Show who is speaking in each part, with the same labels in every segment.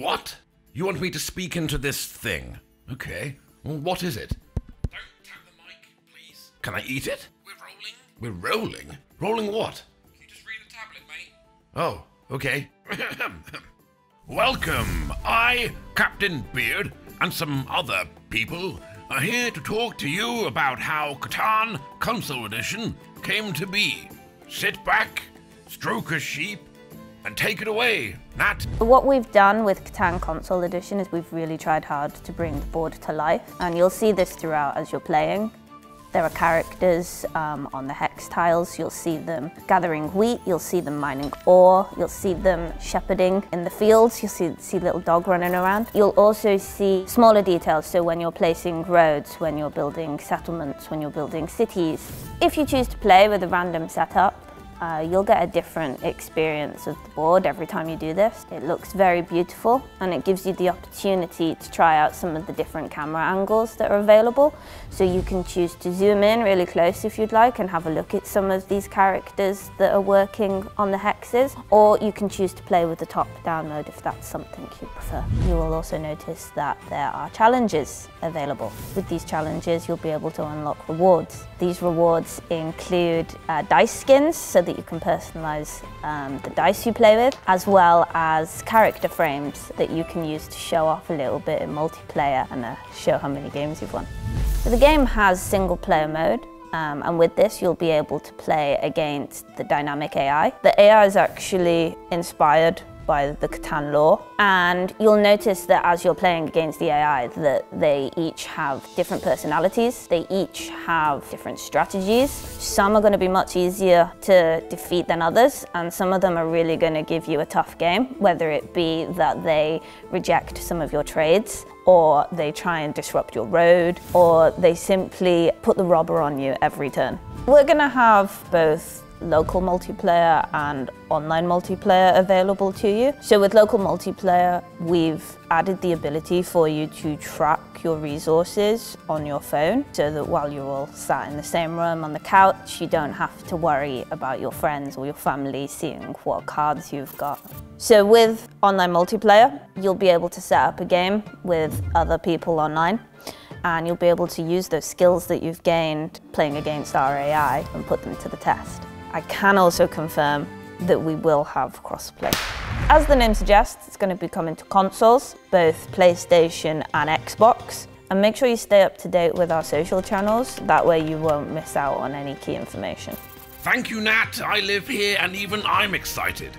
Speaker 1: What? You want me to speak into this thing? Okay. Well, what is it? Don't tap the mic, please. Can I eat it? We're rolling. We're rolling? Rolling what? Can you just read the tablet, mate? Oh, okay. Welcome. I, Captain Beard, and some other people are here to talk to you about how Catan Console Edition came to be. Sit back, stroke a sheep, and take it away, Nat.
Speaker 2: What we've done with Catan Console Edition is we've really tried hard to bring the board to life, and you'll see this throughout as you're playing. There are characters um, on the hex tiles. You'll see them gathering wheat, you'll see them mining ore, you'll see them shepherding in the fields, you'll see, see little dog running around. You'll also see smaller details, so when you're placing roads, when you're building settlements, when you're building cities. If you choose to play with a random setup, uh, you'll get a different experience of the board every time you do this. It looks very beautiful and it gives you the opportunity to try out some of the different camera angles that are available. So you can choose to zoom in really close if you'd like and have a look at some of these characters that are working on the hexes or you can choose to play with the top-down mode if that's something you prefer. You will also notice that there are challenges available. With these challenges you'll be able to unlock rewards. These rewards include uh, dice skins so that you can personalize um, the dice you play with, as well as character frames that you can use to show off a little bit in multiplayer and uh, show how many games you've won. So the game has single player mode, um, and with this you'll be able to play against the dynamic AI. The AI is actually inspired by the Catan lore. And you'll notice that as you're playing against the AI that they each have different personalities. They each have different strategies. Some are going to be much easier to defeat than others and some of them are really going to give you a tough game, whether it be that they reject some of your trades or they try and disrupt your road, or they simply put the robber on you every turn. We're going to have both local multiplayer and online multiplayer available to you. So with local multiplayer, we've added the ability for you to track your resources on your phone so that while you're all sat in the same room on the couch, you don't have to worry about your friends or your family seeing what cards you've got. So with online multiplayer, you'll be able to set up a game with other people online and you'll be able to use those skills that you've gained playing against our AI and put them to the test. I can also confirm that we will have crossplay. As the name suggests, it's going to be coming to consoles, both PlayStation and Xbox. And make sure you stay up to date with our social channels, that way you won't miss out on any key information.
Speaker 1: Thank you, Nat. I live here and even I'm excited.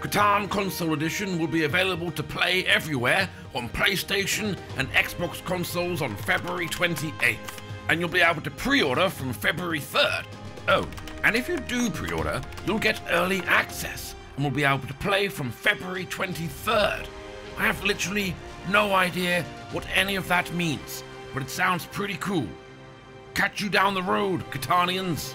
Speaker 1: Catan Console Edition will be available to play everywhere on PlayStation and Xbox consoles on February 28th. And you'll be able to pre order from February 3rd. Oh, and if you do pre-order, you'll get early access and will be able to play from February 23rd. I have literally no idea what any of that means, but it sounds pretty cool. Catch you down the road, Catanians.